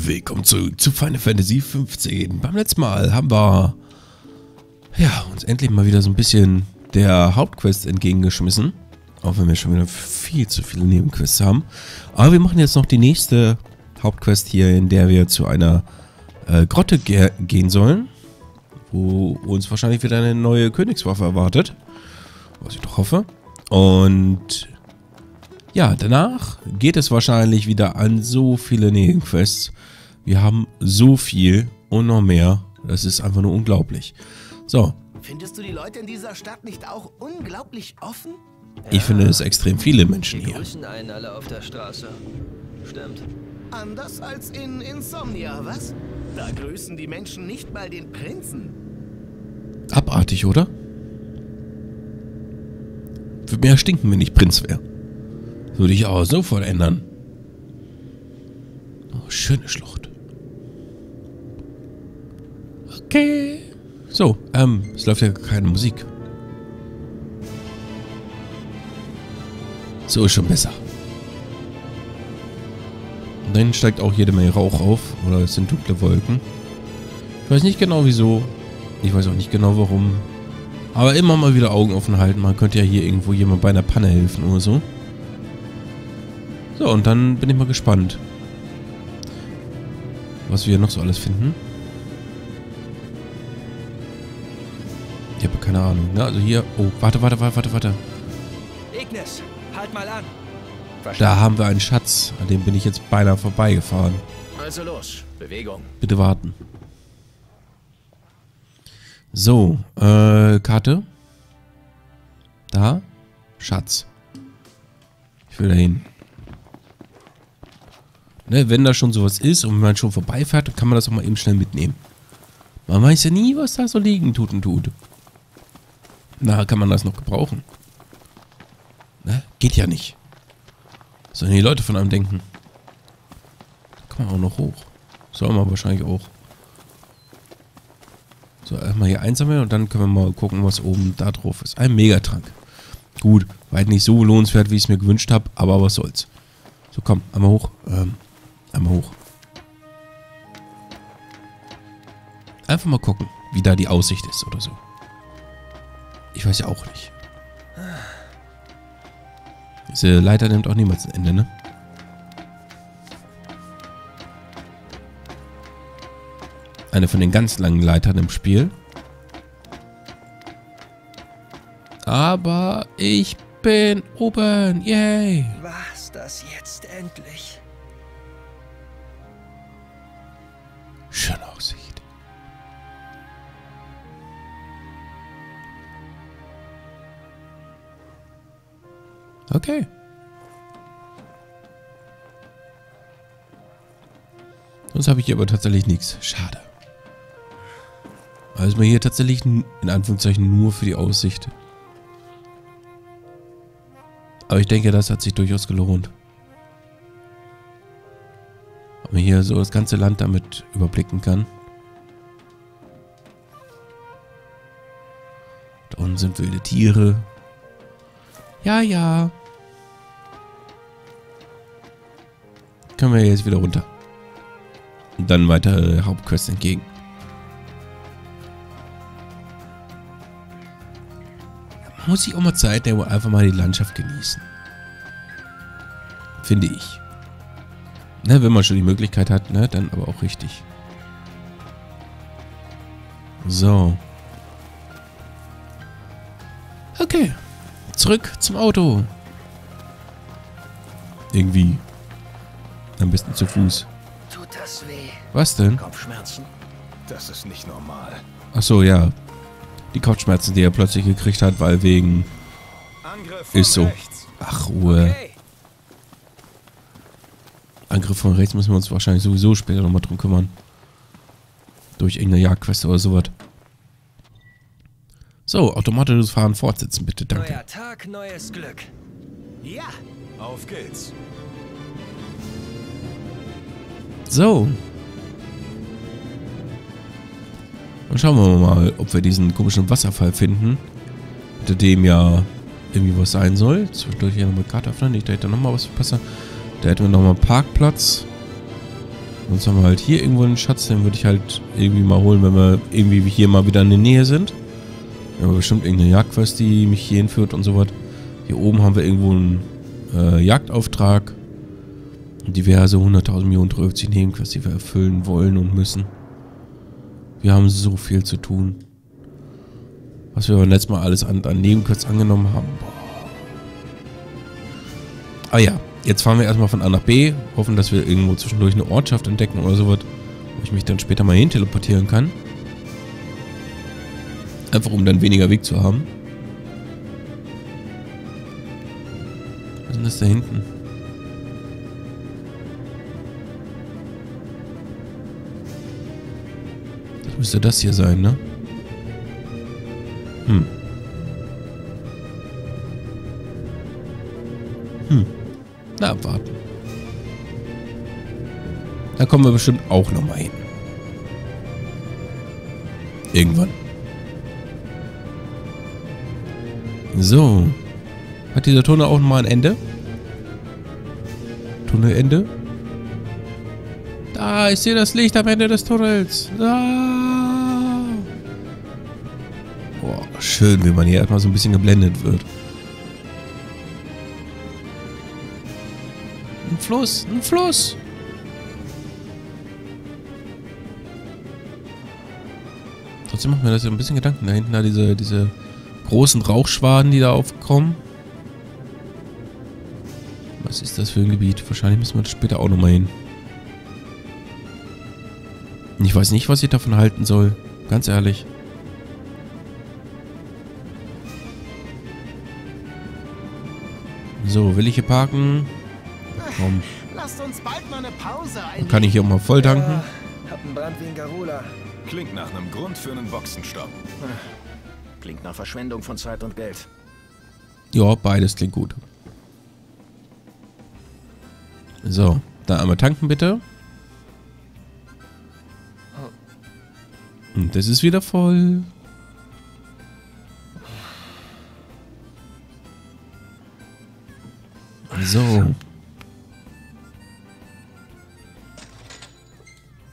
Willkommen zurück zu Final Fantasy 15. Beim letzten Mal haben wir ja, uns endlich mal wieder so ein bisschen der Hauptquest entgegengeschmissen. Auch wenn wir schon wieder viel zu viele Nebenquests haben. Aber wir machen jetzt noch die nächste Hauptquest hier, in der wir zu einer äh, Grotte ge gehen sollen. Wo uns wahrscheinlich wieder eine neue Königswaffe erwartet. Was ich doch hoffe. Und ja, danach geht es wahrscheinlich wieder an so viele Nebenquests. Wir haben so viel und noch mehr. Das ist einfach nur unglaublich. So. Findest du die Leute in dieser Stadt nicht auch unglaublich offen? Ich finde es extrem viele Menschen hier. grüßen einen alle auf der Straße. Stimmt. Anders als in Insomnia, was? Da grüßen die Menschen nicht mal den Prinzen. Abartig, oder? Würde mir ja stinken, wenn ich Prinz wäre. Würde ich auch sofort ändern. Oh, schöne Schlucht. Okay. So, ähm, es läuft ja keine Musik. So ist schon besser. Und dann steigt auch jede Menge Rauch auf. Oder es sind dunkle Wolken. Ich weiß nicht genau wieso. Ich weiß auch nicht genau warum. Aber immer mal wieder Augen offen halten. Man könnte ja hier irgendwo jemand bei einer Panne helfen oder so. So, und dann bin ich mal gespannt. Was wir noch so alles finden. Ich habe keine Ahnung. Ne? Also hier... Oh, warte, warte, warte, warte, warte. Ignis, halt mal an. Da haben wir einen Schatz. An dem bin ich jetzt beinahe vorbeigefahren. Also los, Bewegung. Bitte warten. So, äh, Karte. Da. Schatz. Ich will da hin. Ne, wenn da schon sowas ist und man schon vorbeifährt, kann man das auch mal eben schnell mitnehmen. Man weiß ja nie, was da so liegen tut und tut. Nachher kann man das noch gebrauchen. Ne? Geht ja nicht. Sollen die Leute von einem denken. Da kann man auch noch hoch. Soll man wahrscheinlich auch. So, erstmal hier einsammeln und dann können wir mal gucken, was oben da drauf ist. Ein Megatrank. Gut, halt nicht so lohnenswert, wie ich es mir gewünscht habe, aber was soll's. So, komm, einmal hoch. Ähm, einmal hoch. Einfach mal gucken, wie da die Aussicht ist oder so. Ich weiß ja auch nicht. Diese Leiter nimmt auch niemals ein Ende, ne? Eine von den ganz langen Leitern im Spiel. Aber ich bin oben. Yay. Was, das jetzt endlich? Okay. Sonst habe ich hier aber tatsächlich nichts. Schade. Also mir hier tatsächlich in Anführungszeichen nur für die Aussicht. Aber ich denke, das hat sich durchaus gelohnt. Ob man hier so das ganze Land damit überblicken kann. Da unten sind wilde Tiere. Ja, ja. Können wir jetzt wieder runter. Und dann weiter der Hauptquest entgegen. Da muss ich auch mal Zeit nehmen und einfach mal die Landschaft genießen. Finde ich. Ne, wenn man schon die Möglichkeit hat, ne, dann aber auch richtig. So. Okay. Zurück zum Auto. Irgendwie. Am besten zu Fuß. Tut das weh? Was denn? Kopfschmerzen? Das ist nicht normal. Ach so, ja. Die Kopfschmerzen, die er plötzlich gekriegt hat, weil wegen... Angriff Ist so. rechts. Ach, Ruhe. Hey, Angriff von rechts müssen wir uns wahrscheinlich sowieso später nochmal drum kümmern. Durch irgendeine Jagdquest oder sowas. So, automatisches Fahren fortsetzen, bitte, danke. neuer Tag, neues Glück. Ja, Auf geht's. So. Dann schauen wir mal, ob wir diesen komischen Wasserfall finden. Hinter dem ja irgendwie was sein soll. Zwischendurch hier nochmal Karte öffnen. Nicht, da hätte nochmal was passen. Da hätten wir nochmal einen Parkplatz. Sonst haben wir halt hier irgendwo einen Schatz, den würde ich halt irgendwie mal holen, wenn wir irgendwie hier mal wieder in der Nähe sind. Wir haben bestimmt irgendeine Jagdquest, die mich hier hinführt und so was. Hier oben haben wir irgendwo einen äh, Jagdauftrag. Diverse 100.000 Millionen 30 Nebenquests, die wir erfüllen wollen und müssen. Wir haben so viel zu tun. Was wir beim letzten Mal alles an, an Nebenquests angenommen haben. Boah. Ah ja, jetzt fahren wir erstmal von A nach B. Hoffen, dass wir irgendwo zwischendurch eine Ortschaft entdecken oder sowas. Wo ich mich dann später mal hin teleportieren kann. Einfach um dann weniger Weg zu haben. Was ist denn das da hinten? Das müsste das hier sein, ne? Hm. Hm. Na, abwarten. Da kommen wir bestimmt auch nochmal hin. Irgendwann. So. Hat dieser Tunnel auch nochmal ein Ende? Tunnelende? Da, ich sehe das Licht am Ende des Tunnels. Da. Boah, schön, wie man hier erstmal so ein bisschen geblendet wird. Ein Fluss, ein Fluss. Trotzdem macht mir das so ein bisschen Gedanken. Da hinten da diese, diese großen Rauchschwaden, die da aufkommen. Was ist das für ein Gebiet? Wahrscheinlich müssen wir das später auch nochmal hin. Ich weiß nicht, was ich davon halten soll. Ganz ehrlich. So, will ich hier parken? Komm. Lasst uns bald mal eine Pause ein. Kann ich hier auch mal voll tanken? Ja, hab einen Brand wie ein Garula. Klingt nach einem Grund für einen Boxenstopp. Klingt nach Verschwendung von Zeit und Geld. Ja, beides klingt gut. So, dann einmal tanken bitte. Und das ist wieder voll. So.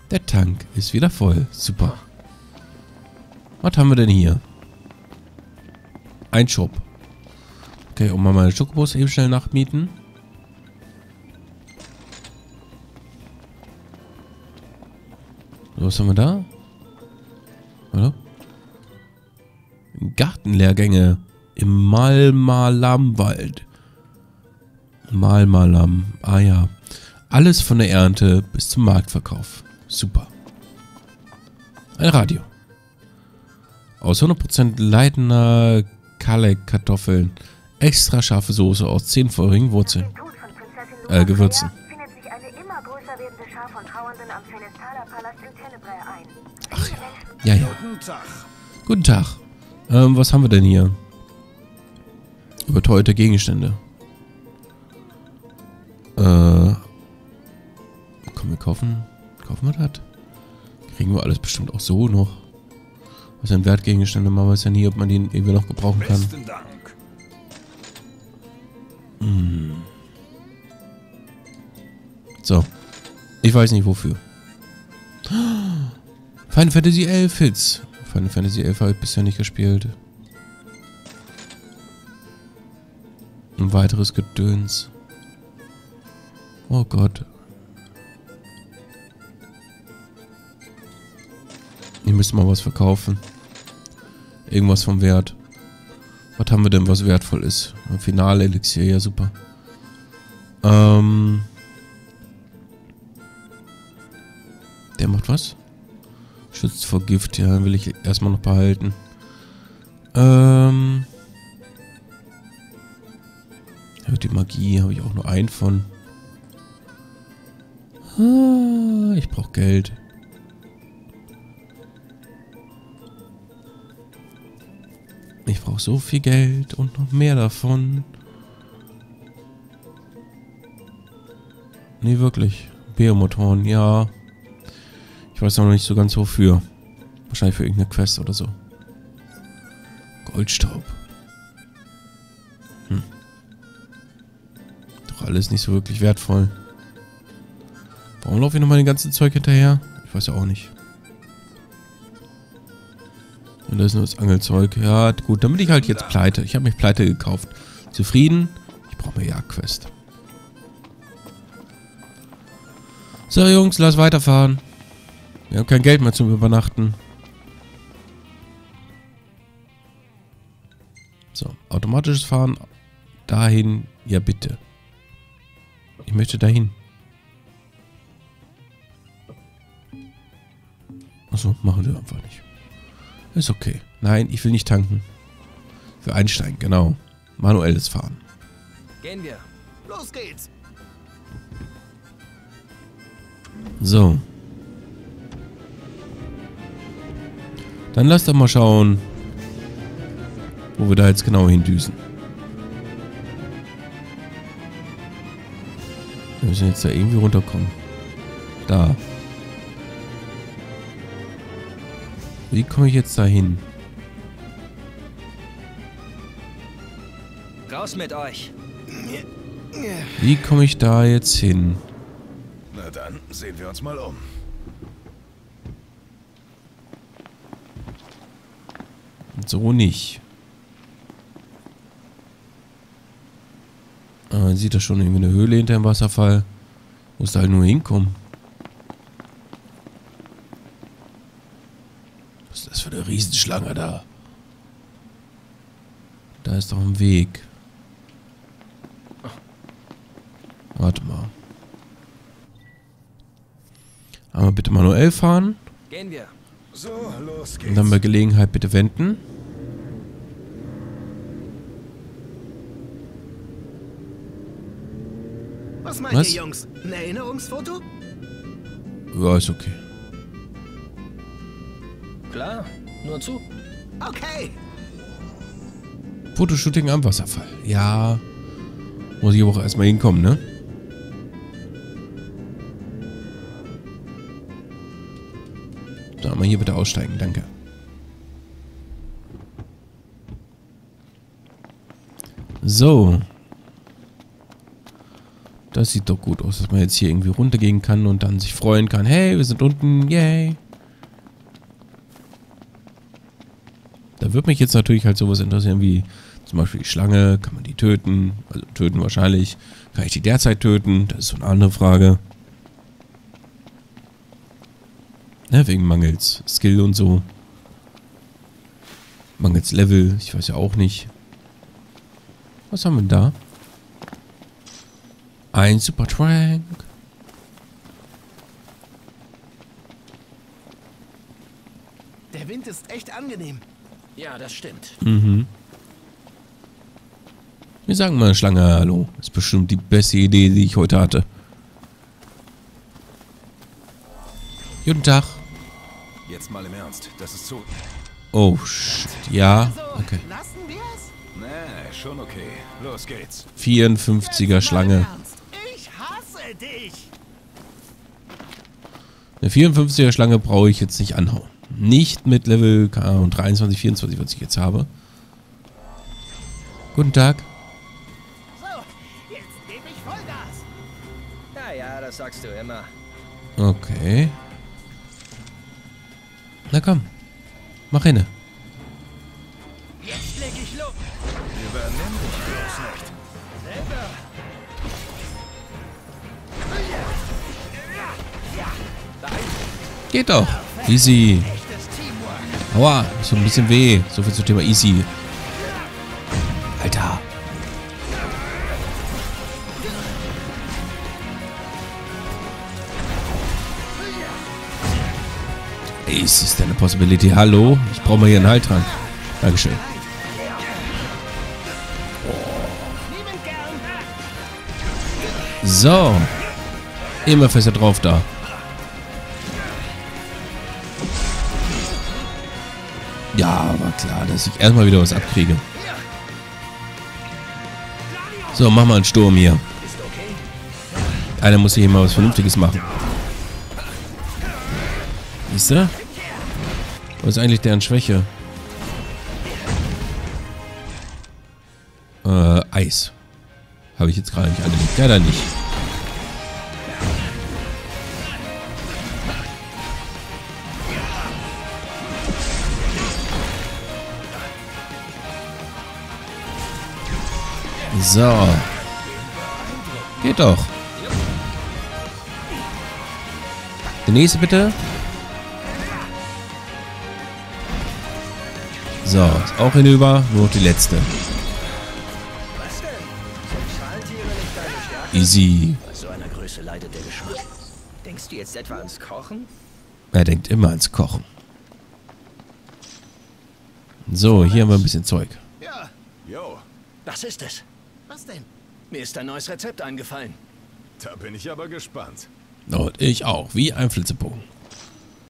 Der Tank ist wieder voll. Super. Was haben wir denn hier? Ein Shop. Okay, und mal meine Schokobos eben schnell nachmieten. So, Was haben wir da? Oder? Gartenlehrgänge im Malmalamwald. Malmalam. Ah ja. Alles von der Ernte bis zum Marktverkauf. Super. Ein Radio. Aus 100% Leidener Kalek-Kartoffeln. Extra scharfe Soße aus 10 feurigen Wurzeln. Äh, Gewürzen. Ach ja. Ja, ja. Guten Tag. Guten Tag. Ähm, was haben wir denn hier? Überteuerte Gegenstände. Äh. Komm, wir kaufen. Kaufen wir das? Kriegen wir alles bestimmt auch so noch. Was sind Wertgegenstände? Man weiß ja nie, ob man die irgendwie noch gebrauchen kann. Besten Dank. So. Ich weiß nicht wofür. Final Fantasy 11 Hits. Final Fantasy 11 habe ich bisher nicht gespielt. Ein weiteres Gedöns. Oh Gott. Ich müsste mal was verkaufen. Irgendwas vom Wert. Was haben wir denn, was wertvoll ist? Ein Finale-Elixier, ja super. Ähm... Der macht was? Schützt vor Gift, ja, will ich erstmal noch behalten. Ähm. Ja, die Magie habe ich auch nur einen von. Ah, ich brauche Geld. Brauche so viel Geld und noch mehr davon. Nee, wirklich. Biomotoren, ja. Ich weiß noch nicht so ganz wofür. Wahrscheinlich für irgendeine Quest oder so. Goldstaub. Hm. Doch alles nicht so wirklich wertvoll. Warum laufe ich nochmal den ganzen Zeug hinterher? Ich weiß ja auch nicht. Und da ist nur das Angelzeug. Ja, gut, dann bin ich halt jetzt pleite. Ich habe mich pleite gekauft. Zufrieden? Ich brauche eine Jagdquest. So, Jungs, lass weiterfahren. Wir haben kein Geld mehr zum Übernachten. So, automatisches Fahren. Dahin. Ja, bitte. Ich möchte dahin. Achso, machen wir einfach nicht. Ist okay. Nein, ich will nicht tanken. Für einsteigen, genau. Manuelles Fahren. Gehen wir. Los geht's. So. Dann lass doch mal schauen, wo wir da jetzt genau hindüsen. Wir müssen jetzt da irgendwie runterkommen. Da. Wie komme ich jetzt da hin? Raus mit euch. Wie komme ich da jetzt hin? Na dann, sehen wir uns mal um. So nicht. Ah, man sieht da schon irgendwie eine Höhle hinter dem Wasserfall. Muss da halt nur hinkommen. Was ist das für eine Riesenschlange da? Da ist doch ein Weg. Warte mal. Einmal bitte manuell fahren. Gehen wir. So, los geht's. Und dann bei Gelegenheit bitte wenden. Was meint Was? ihr, Jungs? Ein Erinnerungsfoto? Ja, ist okay. Klar, nur zu. Okay. Fotoshooting am Wasserfall. Ja. Muss ich aber auch erstmal hinkommen, ne? So, mal hier bitte aussteigen, danke. So. Das sieht doch gut aus, dass man jetzt hier irgendwie runtergehen kann und dann sich freuen kann. Hey, wir sind unten, yay. Würde mich jetzt natürlich halt sowas interessieren wie zum Beispiel die Schlange. Kann man die töten? Also töten wahrscheinlich. Kann ich die derzeit töten? Das ist so eine andere Frage. Ne, wegen mangels Skill und so. Mangels Level. Ich weiß ja auch nicht. Was haben wir da? Ein Super Trank. Der Wind ist echt angenehm. Ja, das stimmt. Mhm. Wir sagen mal Schlange Hallo. Das ist bestimmt die beste Idee, die ich heute hatte. Guten Tag. Jetzt mal im Ernst, das ist so... Oh, shit. Ja, So, okay. lassen wir's? Nee, schon okay. Los geht's. 54er Schlange. Ich hasse dich. Eine 54er Schlange brauche ich jetzt nicht anhauen. Nicht mit Level Ahnung, 23, 24, was ich jetzt habe. Guten Tag. So, jetzt gebe ich Vollgas. Ja, ja, das sagst du immer. Okay. Na komm. Mach hinne. Jetzt leg ich los. Übernimm dich bloß nicht. Geht doch. Easy. Aua, so ein bisschen weh. So viel zum Thema easy. Alter. Ist es denn eine Possibility? Hallo? Ich brauche mal hier einen Heiltrank. Dankeschön. Liebend gern. So. Immer fester drauf da. Ja, war klar, dass ich erstmal wieder was abkriege. So, mach mal einen Sturm hier. Einer muss hier mal was Vernünftiges machen. Siehst du? Was ist eigentlich deren Schwäche? Äh, Eis. Habe ich jetzt gerade nicht angelegt. Ja, dann nicht. So. Geht doch. Der nächste bitte. So, ist auch hinüber. Nur noch die letzte. Easy. Bei so einer Größe leidet der Geschmack. Denkst du jetzt etwa ans Kochen? Er denkt immer ans Kochen. So, hier haben wir ein bisschen Zeug. Ja, Jo, Was ist es? Was denn? Mir ist ein neues Rezept eingefallen. da bin ich aber gespannt. Und ich auch, wie ein Flitzebogen.